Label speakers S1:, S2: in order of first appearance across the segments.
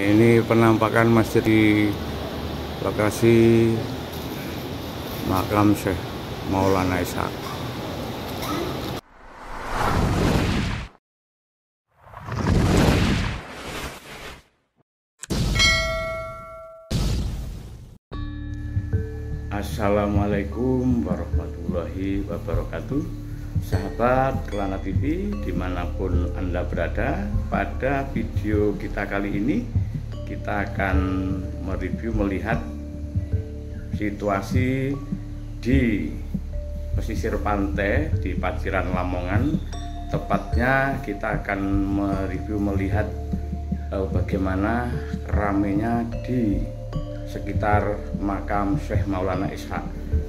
S1: Ini penampakan masjid di lokasi makam Syekh Maulana Ishak. Assalamualaikum warahmatullahi wabarakatuh Sahabat Kelana TV di mana pun Anda berada Pada video kita kali ini Kita akan mereview melihat Situasi di pesisir pantai di Paciran Lamongan. Tepatnya kita akan mereview melihat eh, Bagaimana ramenya di sekitar makam Syekh Maulana Ishak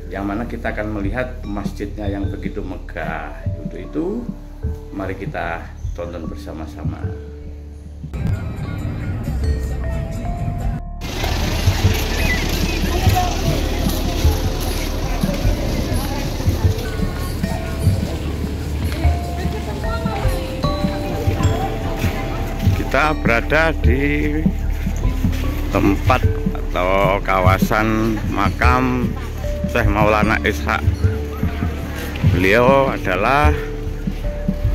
S1: yang mana kita akan melihat masjidnya yang begitu megah. Untuk itu mari kita tonton bersama-sama kita berada di tempat atau kawasan makam Syekh Maulana Ishak. Beliau adalah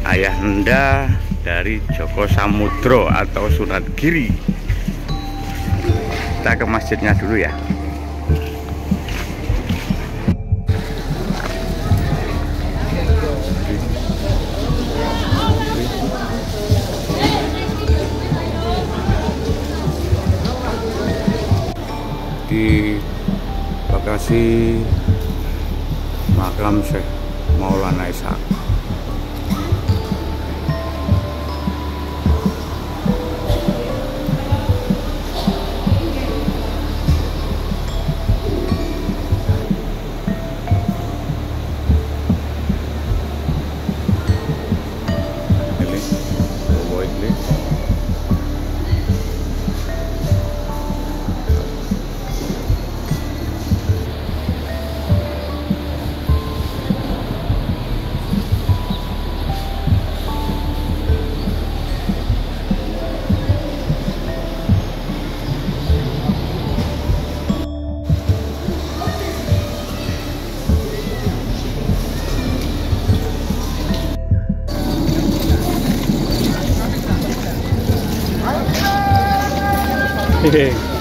S1: ayahanda dari Joko Samudro atau Sunat Giri. Kita ke masjidnya dulu ya di lokasi makam Syekh Maulana Ishak. え ー